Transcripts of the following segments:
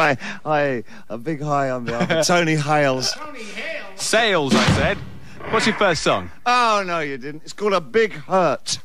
Hi, hi, a big hi on behalf of Tony Hales. Tony Hales? Sales, I said. What's your first song? Oh, no, you didn't. It's called A Big Hurt.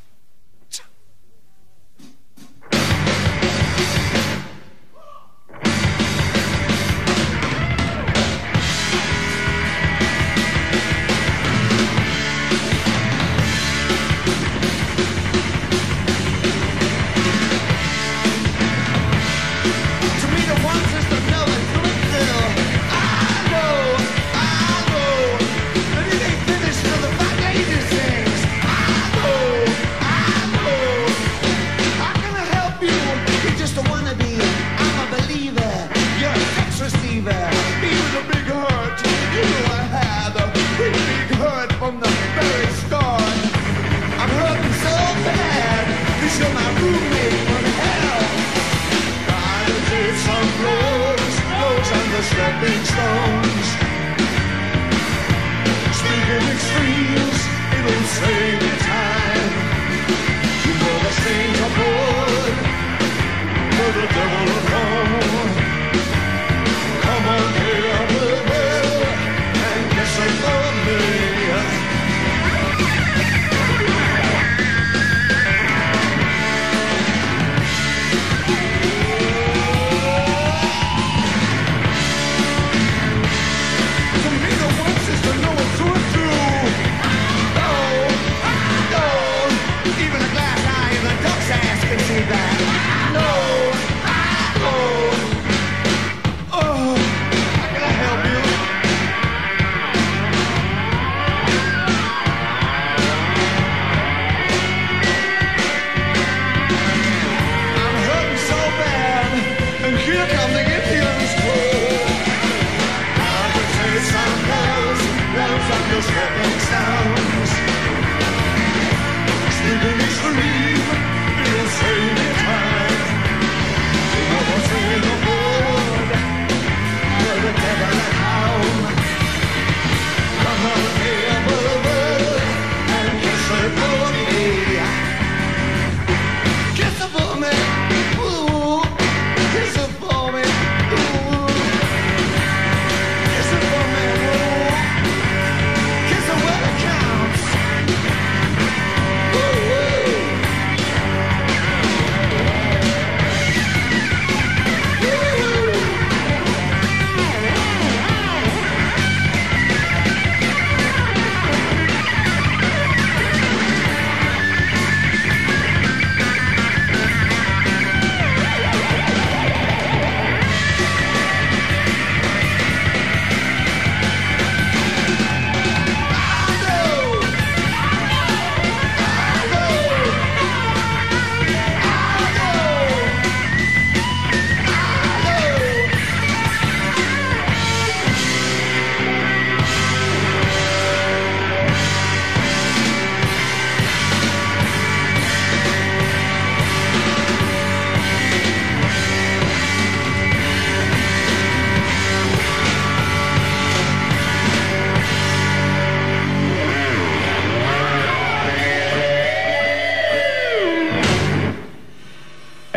stepping stones. Speaking extremes, it'll save its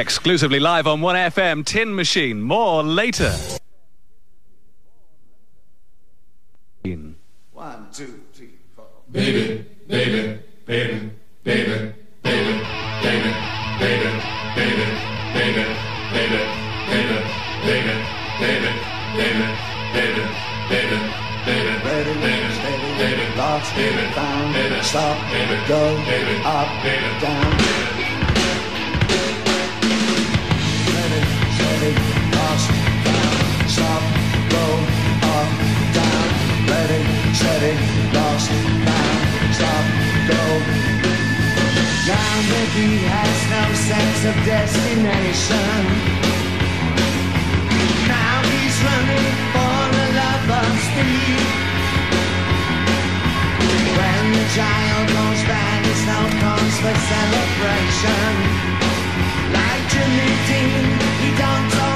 Exclusively live on 1FM, Tin Machine. More later. One, two, three, four. Baby, baby, baby, baby, baby, baby, baby, baby, baby, baby, baby, baby, baby, baby, baby, baby, baby, baby, baby, baby, lost, found, stop, go, up, down. getting lost man stop go. Now the he has no sense of destination now he's running for the love of speed when the child goes bad, it's no cause for celebration. Like Jimmy Dean he don't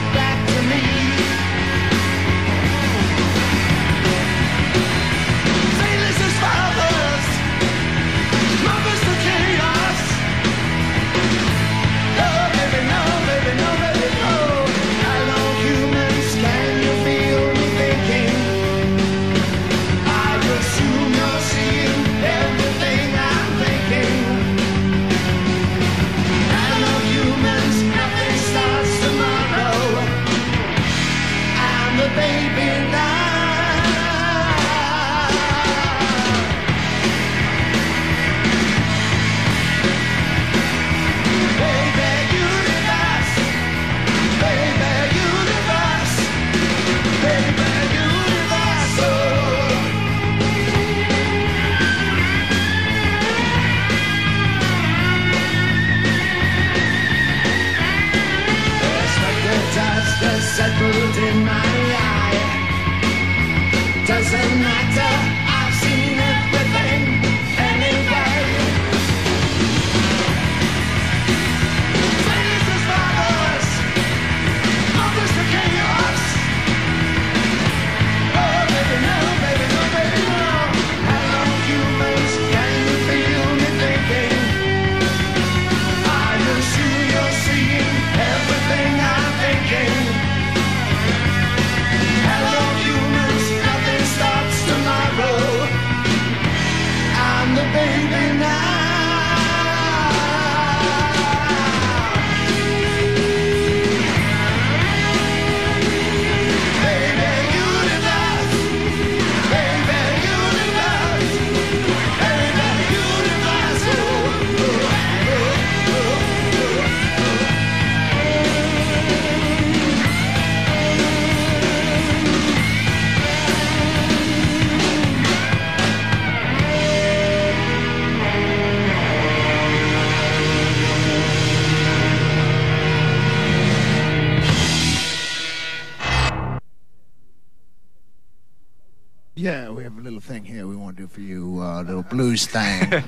little blues thing.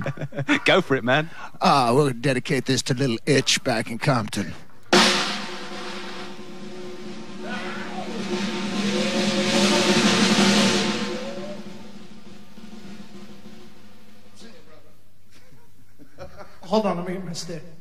Go for it, man. Ah, uh, we'll dedicate this to little Itch back in Compton. Hold on, let me get a stick.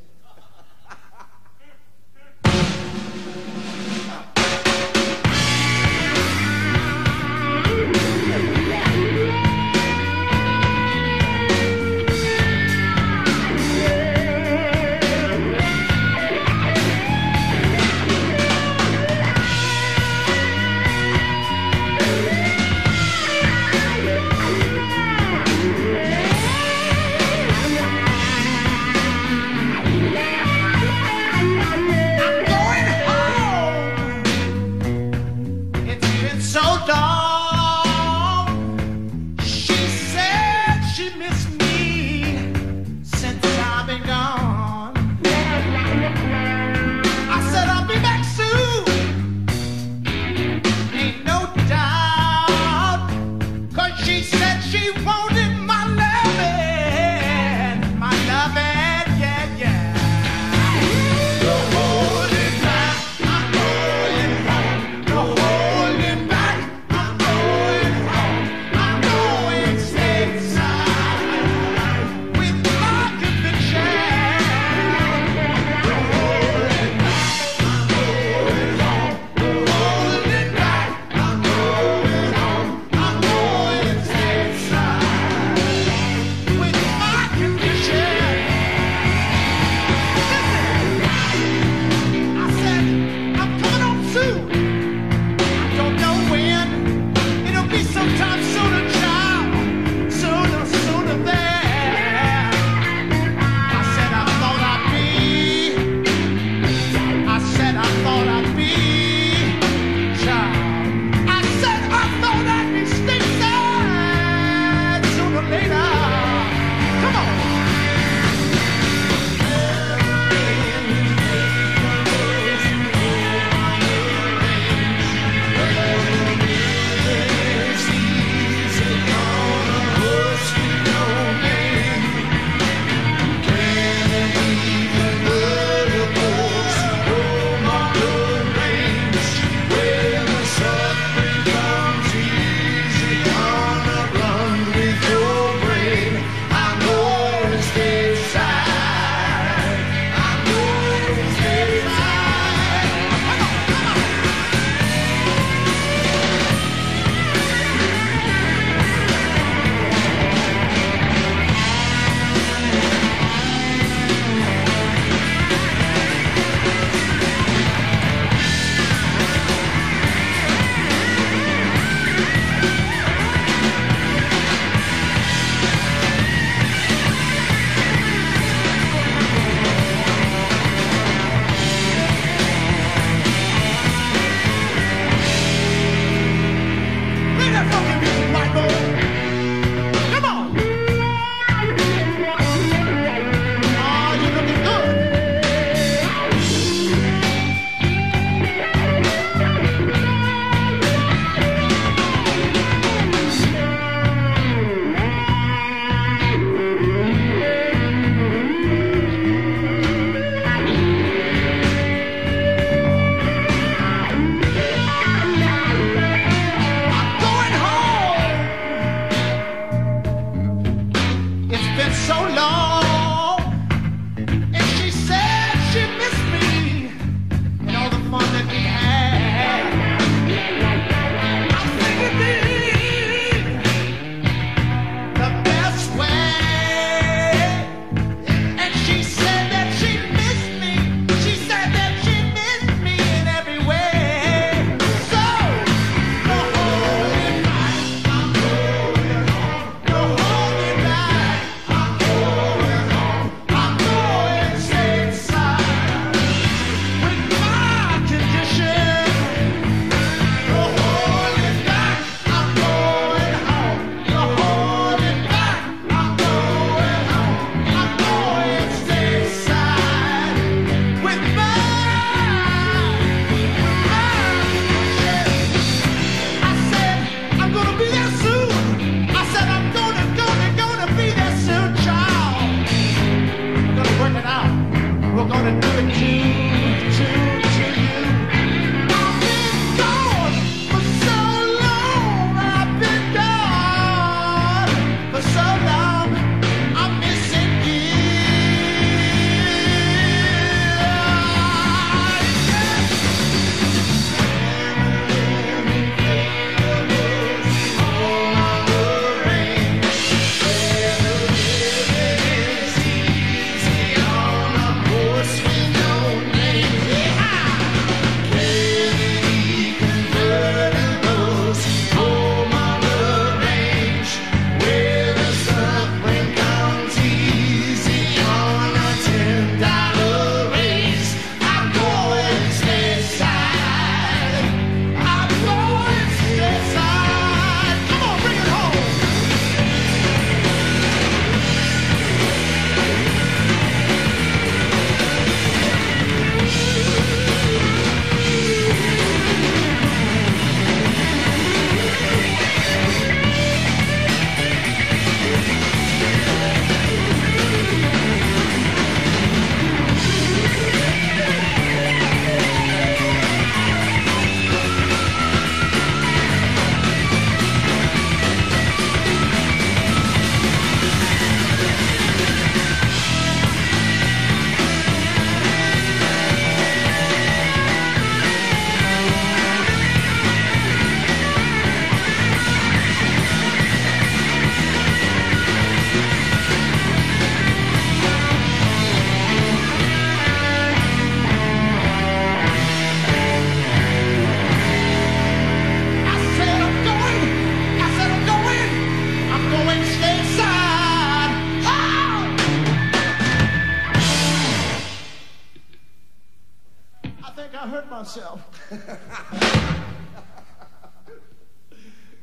myself.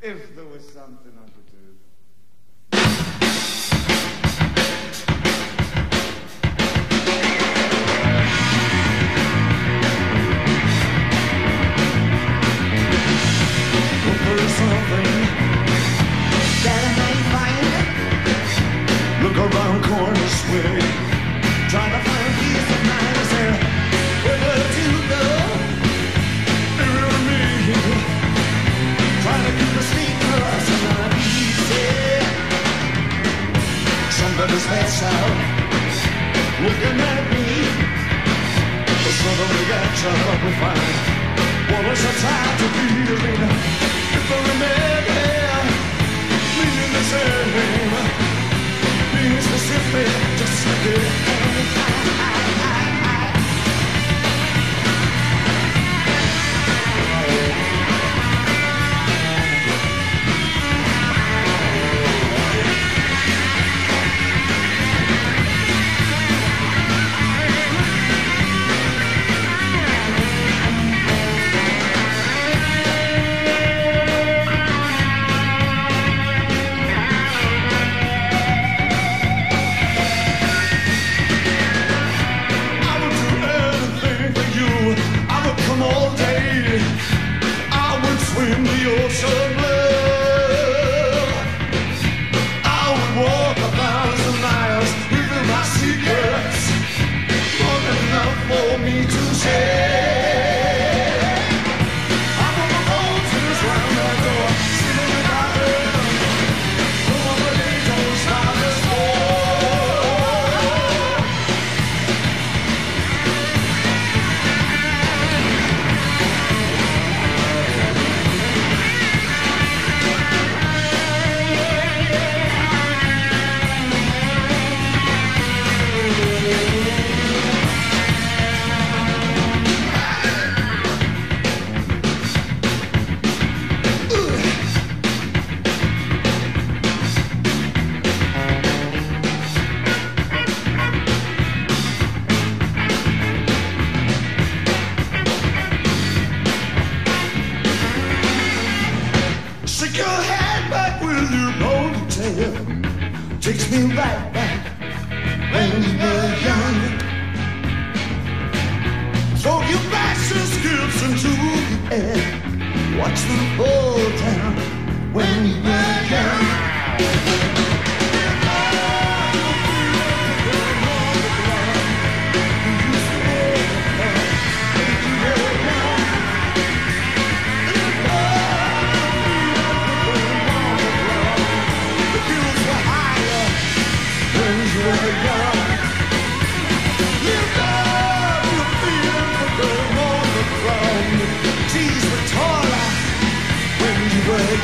if there was something I could. sacrifice. What is a time to be living?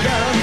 Begun.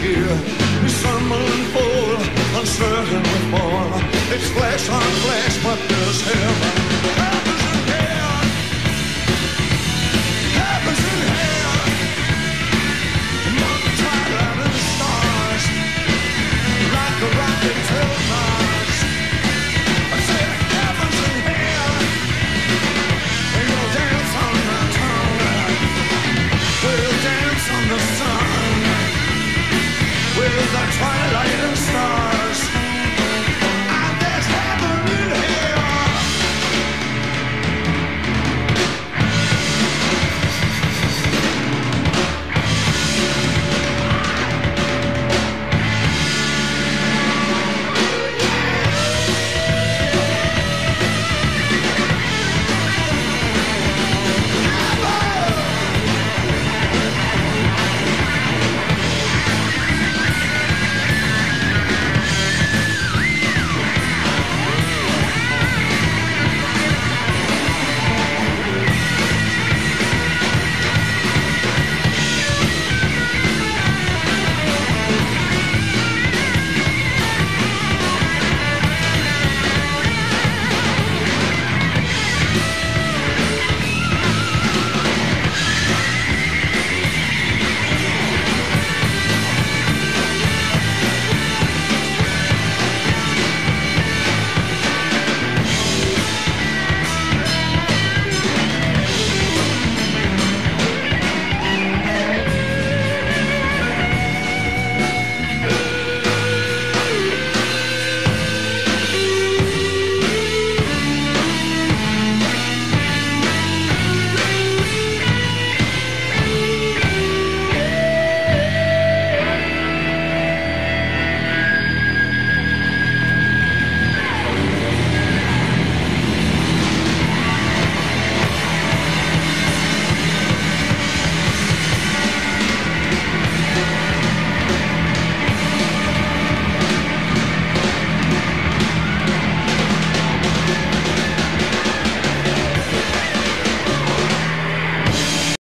Here. We stumble and fall, uncertain we fall. It's flesh on flesh, but there's heaven